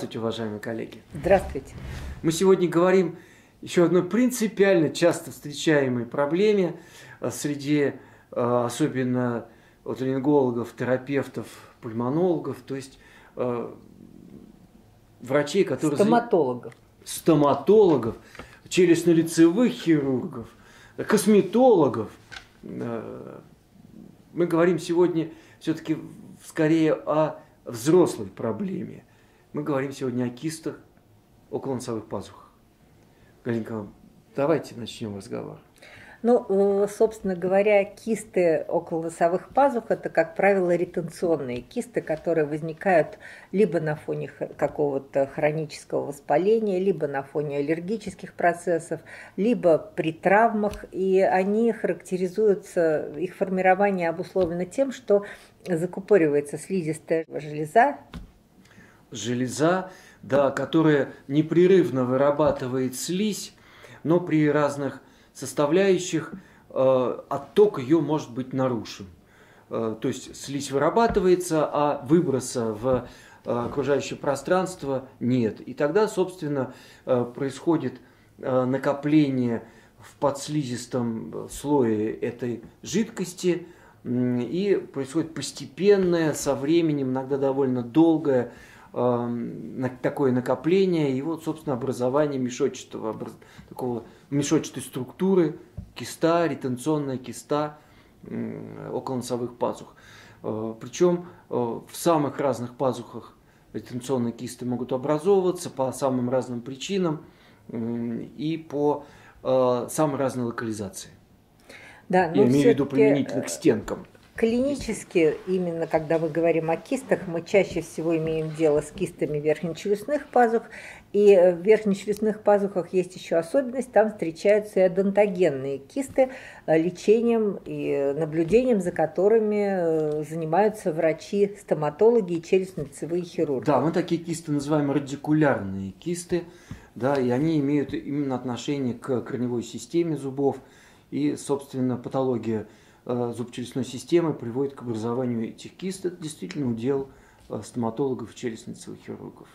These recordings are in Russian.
Здравствуйте, уважаемые коллеги. Здравствуйте. Мы сегодня говорим еще одной принципиально часто встречаемой проблеме э, среди э, особенно вот, рингологов, терапевтов, пульмонологов, то есть э, врачей, которые... Стоматологов. Стоматологов, челюстно-лицевых хирургов, косметологов. Мы говорим сегодня все-таки скорее о взрослой проблеме – мы говорим сегодня о кистах около носовых пазух. Галинка, давайте начнем разговор. Ну, собственно говоря, кисты около носовых пазух – это, как правило, ретенционные кисты, которые возникают либо на фоне какого-то хронического воспаления, либо на фоне аллергических процессов, либо при травмах. И они характеризуются, их формирование обусловлено тем, что закупоривается слизистая железа, железа, да, которая непрерывно вырабатывает слизь, но при разных составляющих э, отток ее может быть нарушен. Э, то есть слизь вырабатывается, а выброса в э, окружающее пространство нет. И тогда, собственно, э, происходит накопление в подслизистом слое этой жидкости, и происходит постепенное, со временем, иногда довольно долгое такое накопление и вот, собственно, образование мешочатого, такого мешочатой структуры, киста, ретенционная киста около носовых пазух. Э, Причем э, в самых разных пазухах ретенционные кисты могут образовываться по самым разным причинам и по э, самой разной локализации. Да, Я имею в виду применительно к стенкам. Клинически, именно когда мы говорим о кистах, мы чаще всего имеем дело с кистами верхнечелюстных пазух. И в верхнечелюстных пазухах есть еще особенность, там встречаются и адонтогенные кисты, э, лечением и наблюдением за которыми э, занимаются врачи, стоматологи и челюстно-лицевые хирурги. Да, мы такие кисты называем радикулярные кисты, да, и они имеют именно отношение к корневой системе зубов и, собственно, патология Э, зубочелюстной системы приводит к образованию этих кист. Это действительно удел э, стоматологов и челюстно-лицевых хирургов.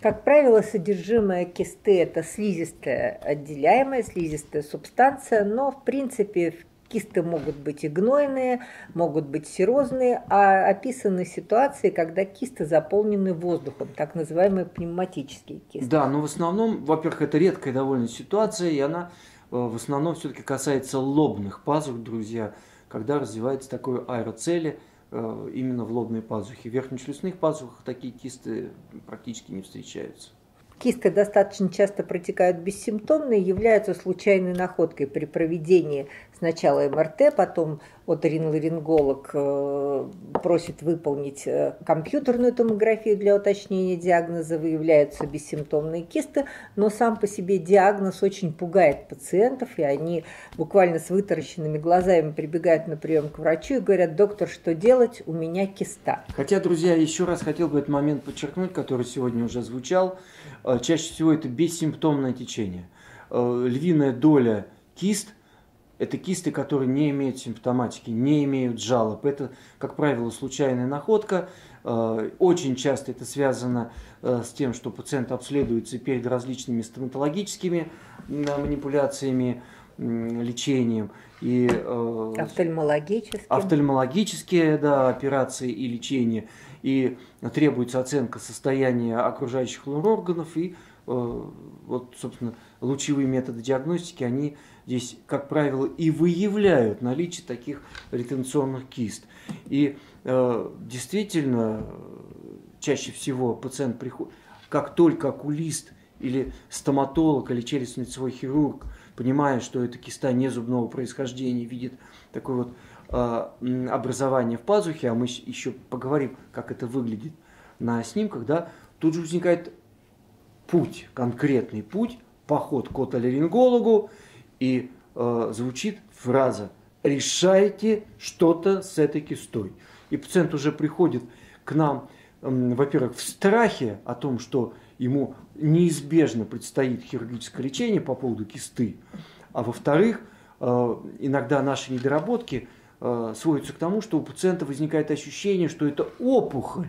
Как правило, содержимое кисты – это слизистая отделяемая, слизистая субстанция, но, в принципе, кисты могут быть и гнойные, могут быть серозные, а описаны ситуации, когда кисты заполнены воздухом, так называемые пневматические кисты. Да, но в основном, во-первых, это редкая довольно ситуация, и она Э, в основном все-таки касается лобных пазух, друзья, когда развивается такое аэроцели э, именно в лобной пазухе. В верхнечелюстных пазухах такие кисты практически не встречаются. Кисты достаточно часто протекают бессимптомно и являются случайной находкой при проведении сначала МРТ, потом оториноларинголог э, просит выполнить э, компьютерную томографию для уточнения диагноза, выявляются бессимптомные кисты, но сам по себе диагноз очень пугает пациентов, и они буквально с вытаращенными глазами прибегают на прием к врачу и говорят, доктор, что делать, у меня киста. Хотя, друзья, еще раз хотел бы этот момент подчеркнуть, который сегодня уже звучал. Э, чаще всего это бессимптомное течение. Львиная доля кист это кисты, которые не имеют симптоматики, не имеют жалоб. Это, как правило, случайная находка. Э, очень часто это связано э, с тем, что пациент обследуется перед различными стоматологическими манипуляциями, лечением. И, э, офтальмологические. Офтальмологические да, операции и лечение. И требуется оценка состояния окружающих органов. И вот, собственно, лучевые методы диагностики, они здесь, как правило, и выявляют наличие таких ретенционных кист. И э, действительно, чаще всего пациент приходит, как только окулист или стоматолог или челюстно-лицевой хирург, понимая, что это киста не зубного происхождения, видит такое вот э, образование в пазухе, а мы еще поговорим, как это выглядит на снимках, да, тут же возникает путь, конкретный путь, поход к отоларингологу, и э, звучит фраза «решайте что-то с этой кистой». И пациент уже приходит к нам, э, во-первых, в страхе о том, что ему неизбежно предстоит хирургическое лечение по поводу кисты, а во-вторых, э, иногда наши недоработки э, сводятся к тому, что у пациента возникает ощущение, что это опухоль,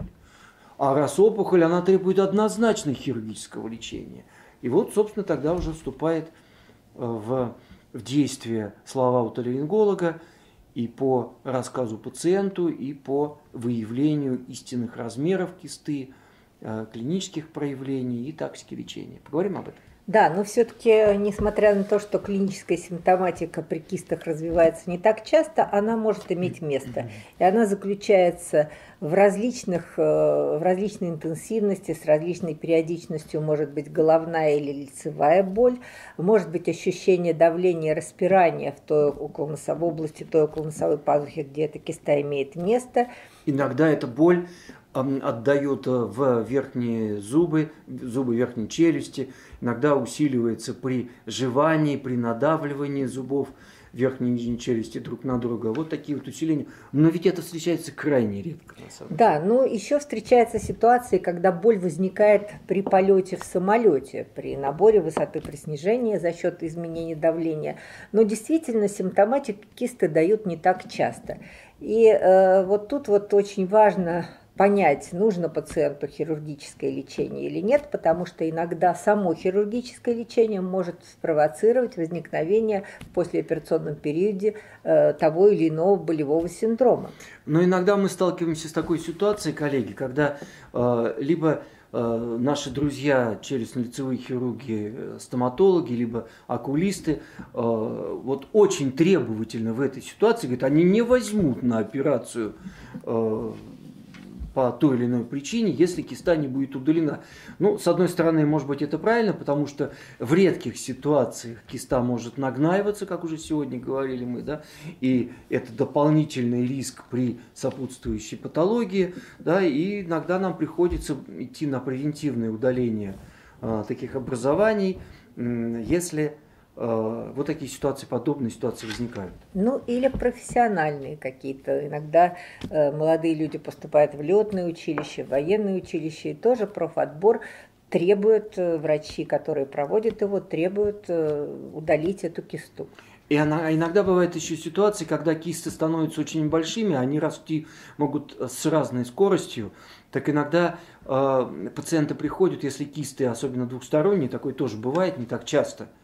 а раз опухоль, она требует однозначно хирургического лечения. И вот, собственно, тогда уже вступает э, в, в действие слова утолеринголога и по рассказу пациенту, и по выявлению истинных размеров кисты, Э, клинических проявлений и тактики лечения. Поговорим об этом. Да, но все-таки, несмотря на то, что клиническая симптоматика при кистах развивается не так часто, она может иметь место. И она заключается в различных, э, в различной интенсивности, с различной периодичностью, может быть головная или лицевая боль, может быть ощущение давления, распирания в той околоносовой в области той околоносовой пазухи, где эта киста имеет место. Иногда эта боль отдает э, в верхние зубы, зубы верхней челюсти, иногда усиливается при жевании, при надавливании зубов верхней и нижней челюсти друг на друга. Вот такие вот усиления. Но ведь это встречается крайне редко. На самом деле. Да, но еще встречаются ситуации, когда боль возникает при полете в самолете, при наборе высоты, при снижении за счет изменения давления. Но действительно симптоматику кисты дают не так часто. И э, вот тут вот очень важно понять, нужно пациенту хирургическое лечение или нет, потому что иногда само хирургическое лечение может спровоцировать возникновение в послеоперационном периоде э, того или иного болевого синдрома. Но иногда мы сталкиваемся с такой ситуацией, коллеги, когда э, либо э, наши друзья челюстно-лицевые хирурги, э, стоматологи, либо окулисты э, вот очень требовательно в этой ситуации, говорят, они не возьмут на операцию по той или иной причине, если киста не будет удалена. Ну, с одной стороны, может быть, это правильно, потому что в редких ситуациях киста может нагнаиваться, как уже сегодня говорили мы, да, и это дополнительный риск при сопутствующей патологии, да, и иногда нам приходится идти на превентивное удаление а, таких образований, если вот такие ситуации, подобные ситуации возникают. Ну, или профессиональные какие-то. Иногда э, молодые люди поступают в летное училище, в военное училище, и тоже профотбор требует, э, врачи, которые проводят его, требуют э, удалить эту кисту. И она, иногда бывает еще ситуации, когда кисты становятся очень большими, они расти могут с разной скоростью. Так иногда э, пациенты приходят, если кисты, особенно двухсторонние, такое тоже бывает не так часто –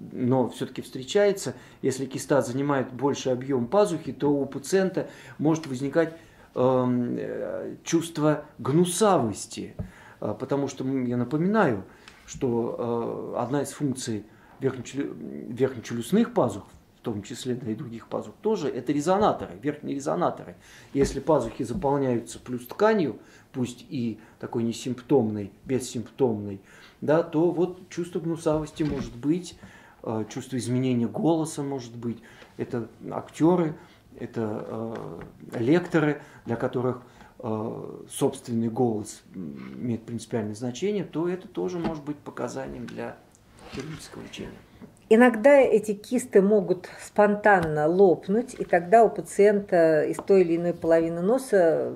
но все-таки встречается, если киста занимает больший объем пазухи, то у пациента может возникать эм, э, чувство гнусавости, э, потому что я напоминаю, что э, одна из функций верхнечелюстных пазух, в том числе да и других пазух тоже, это резонаторы, верхние резонаторы. Если пазухи заполняются плюс тканью, пусть и такой несимптомной, бессимптомной, да, то вот чувство гнусавости может быть, чувство изменения голоса, может быть, это актеры, это э, лекторы, для которых э, собственный голос имеет принципиальное значение, то это тоже может быть показанием для хирургического лечения. Иногда эти кисты могут спонтанно лопнуть, и тогда у пациента из той или иной половины носа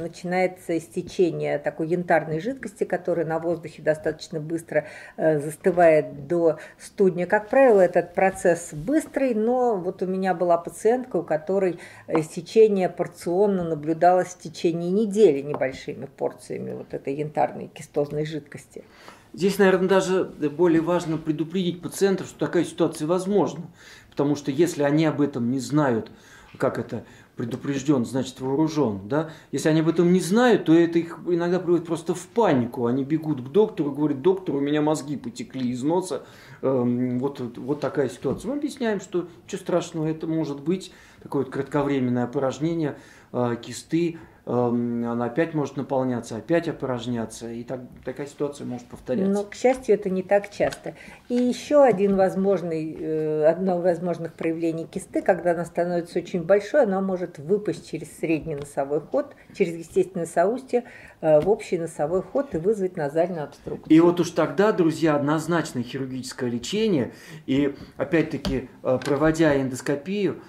начинается истечение такой янтарной жидкости, которая на воздухе достаточно быстро э, застывает до студня. Как правило, этот процесс быстрый, но вот у меня была пациентка, у которой истечение порционно наблюдалось в течение недели небольшими порциями вот этой янтарной кистозной жидкости. Здесь, наверное, даже более важно предупредить пациентов, что такая ситуация возможна. Потому что если они об этом не знают, как это предупрежден, значит вооружен, да? Если они об этом не знают, то это их иногда приводит просто в панику. Они бегут к доктору, говорят, доктор, у меня мозги потекли из носа, эм, вот, вот такая ситуация. Мы объясняем, что ничего страшного, это может быть такое вот кратковременное опорожнение, э, кисты она опять может наполняться, опять опорожняться, и так, такая ситуация может повторяться. Но, к счастью, это не так часто. И еще один возможный, э, одно из возможных проявлений кисты, когда она становится очень большой, она может выпасть через средний носовой ход, через естественное соустье э, в общий носовой ход и вызвать назальную обструкцию. И вот уж тогда, друзья, однозначно хирургическое лечение, и опять-таки э, проводя эндоскопию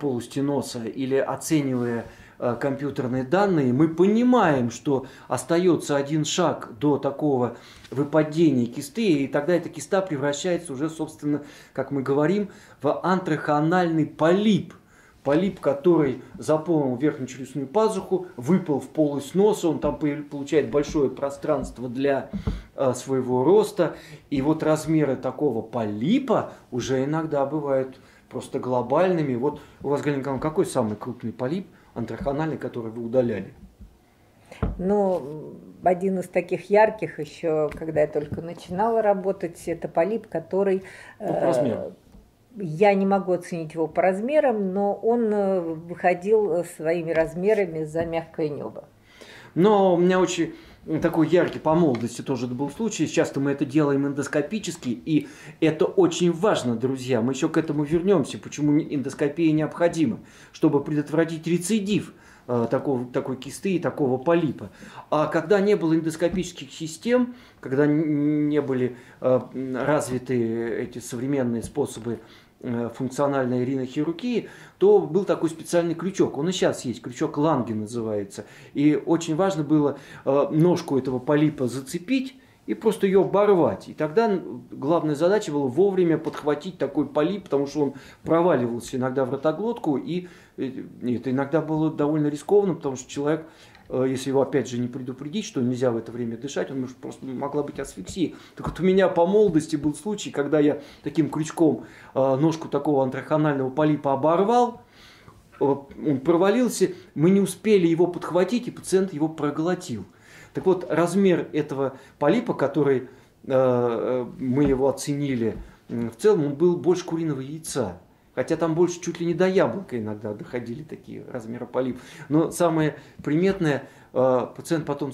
полости носа или оценивая компьютерные данные, мы понимаем, что остается один шаг до такого выпадения кисты, и тогда эта киста превращается уже, собственно, как мы говорим, в антрахональный полип. Полип, который заполнил верхнюю челюстную пазуху, выпал в полость носа, он там получает большое пространство для э, своего роста. И вот размеры такого полипа уже иногда бывают просто глобальными. Вот у вас, Галина Николаевна, какой самый крупный полип – антрахональный, который вы удаляли? Ну, один из таких ярких еще, когда я только начинала работать, это полип, который... Ну, по размеру. Я не могу оценить его по размерам, но он э, выходил своими размерами за мягкое небо. Но у меня очень такой яркий по молодости тоже был случай. Часто мы это делаем эндоскопически, и это очень важно, друзья. Мы еще к этому вернемся, почему эндоскопия необходима, чтобы предотвратить рецидив э, такого, такой кисты и такого полипа. А когда не было эндоскопических систем, когда не были э, развиты эти современные способы функциональной ринохирургии, то был такой специальный крючок. Он и сейчас есть, крючок Ланги называется. И очень важно было э, ножку этого полипа зацепить, и просто ее оборвать. И тогда главная задача была вовремя подхватить такой полип, потому что он проваливался иногда в ротоглотку, и э, это иногда было довольно рискованно, потому что человек Э, если его опять же не предупредить, что нельзя в это время дышать, он может просто могла быть асфиксия. Так вот у меня по молодости был случай, когда я таким крючком э, ножку такого антрахонального полипа оборвал, э, он провалился, мы не успели его подхватить, и пациент его проглотил. Так вот, размер этого полипа, который мы его оценили, в целом он был больше куриного яйца. Хотя там больше чуть ли не до яблока иногда доходили такие размеры полип. Но самое приметное, э, пациент потом,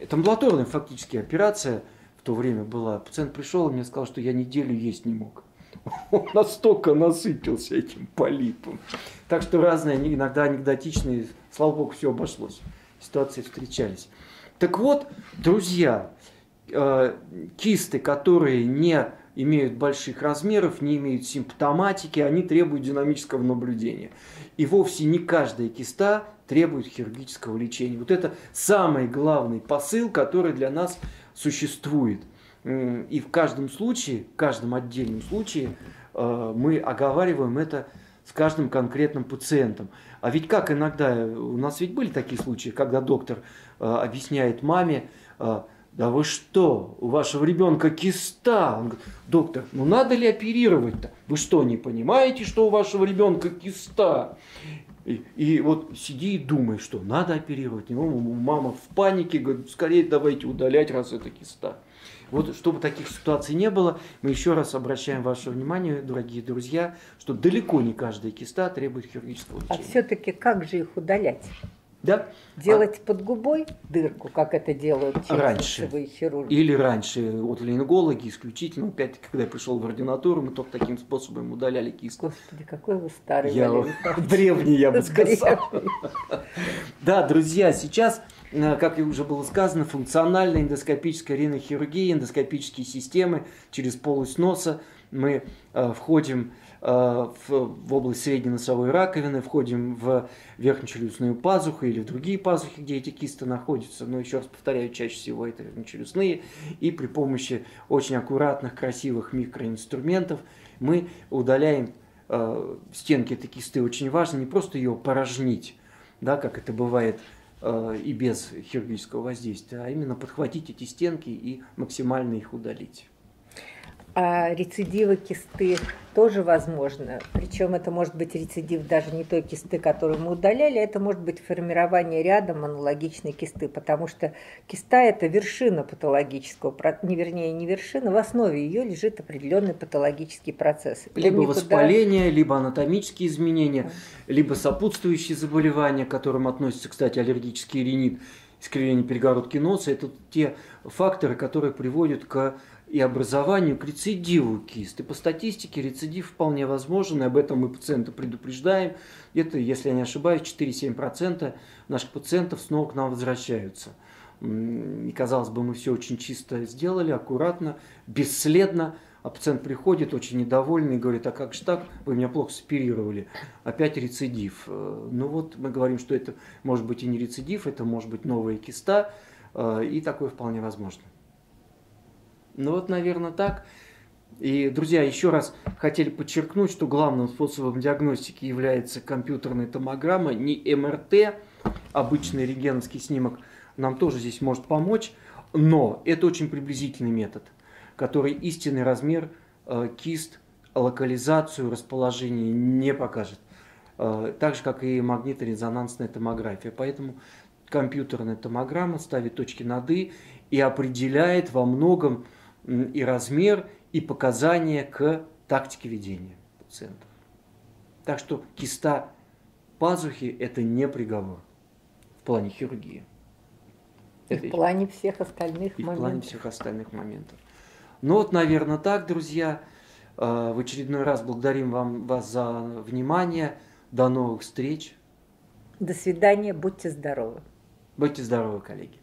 это амбулаторная фактически операция в то время была. Пациент пришел и мне сказал, что я неделю есть не мог. Он настолько насытился этим полипом. Так что разные, иногда анекдотичные, слава богу, все обошлось. Ситуации встречались. Так вот, друзья, э, кисты, которые не имеют больших размеров, не имеют симптоматики, они требуют динамического наблюдения. И вовсе не каждая киста требует хирургического лечения. Вот это самый главный посыл, который для нас существует. И в каждом случае, в каждом отдельном случае э, мы оговариваем это с каждым конкретным пациентом. А ведь как иногда, у нас ведь были такие случаи, когда доктор э, объясняет маме, э, да вы что, у вашего ребенка киста. Он говорит, доктор, ну надо ли оперировать-то? Вы что, не понимаете, что у вашего ребенка киста? И, и вот сиди и думай, что надо оперировать. И мама в панике говорит, скорее давайте удалять, раз это киста. Вот чтобы таких ситуаций не было, мы еще раз обращаем ваше внимание, дорогие друзья, что далеко не каждая киста требует хирургического лечения. А все-таки как же их удалять? Да? Делать а... под губой дырку, как это делают раньше. хирурги. Или раньше вот лингологи исключительно, опять когда я пришел в ординатуру, мы только таким способом удаляли киску. Господи, какой вы старый, я... Древний, я бы сказал. Да, друзья, сейчас э, как и уже было сказано, функциональная эндоскопическая ринохирургия, эндоскопические системы через полость носа. Мы э, входим Э, в, область средней носовой раковины, входим в верхнечелюстную пазуху или в другие пазухи, где эти кисты находятся. Но еще раз повторяю, чаще всего это верхнечелюстные. И при помощи очень аккуратных, красивых микроинструментов мы удаляем э, стенки этой кисты. Очень важно не просто ее порожнить, да, как это бывает и без хирургического воздействия, а именно подхватить эти стенки и максимально их удалить. А рецидивы кисты тоже возможно. Причем это может быть рецидив даже не той кисты, которую мы удаляли, это может быть формирование рядом аналогичной кисты, потому что киста – это вершина патологического, не вернее не вершина, в основе ее лежит определенный патологический процесс. Либо никуда... воспаление, либо анатомические изменения, либо сопутствующие заболевания, к которым относится, кстати, аллергический ринит, искривление перегородки носа. Это те факторы, которые приводят к и образованию к рецидиву кисты. По статистике рецидив вполне возможен, и об этом мы пациента предупреждаем. Это, если я не ошибаюсь, 4-7% наших пациентов снова к нам возвращаются. И, казалось бы, мы все очень чисто сделали, аккуратно, бесследно, а пациент приходит очень недовольный и говорит, а как же так, вы меня плохо спирировали, опять рецидив. Э, ну вот мы говорим, что это может быть и не рецидив, это может быть новая киста, э, и такое вполне возможно. Ну вот, наверное, так. И, друзья, еще раз хотели подчеркнуть, что главным способом диагностики является компьютерная томограмма, не МРТ, обычный рентгеновский снимок нам тоже здесь может помочь, но это очень приблизительный метод, который истинный размер э, кист, локализацию, расположение не покажет. Э, так же, как и магниторезонансная томография. Поэтому компьютерная томограмма ставит точки над «и» и определяет во многом и размер, и показания к тактике ведения пациентов. Так что киста пазухи – это не приговор в плане хирургии. И это в плане всех остальных и моментов. в плане всех остальных моментов. Ну вот, наверное, так, друзья. Э, в очередной раз благодарим вам, вас за внимание. До новых встреч. До свидания. Будьте здоровы. Будьте здоровы, коллеги.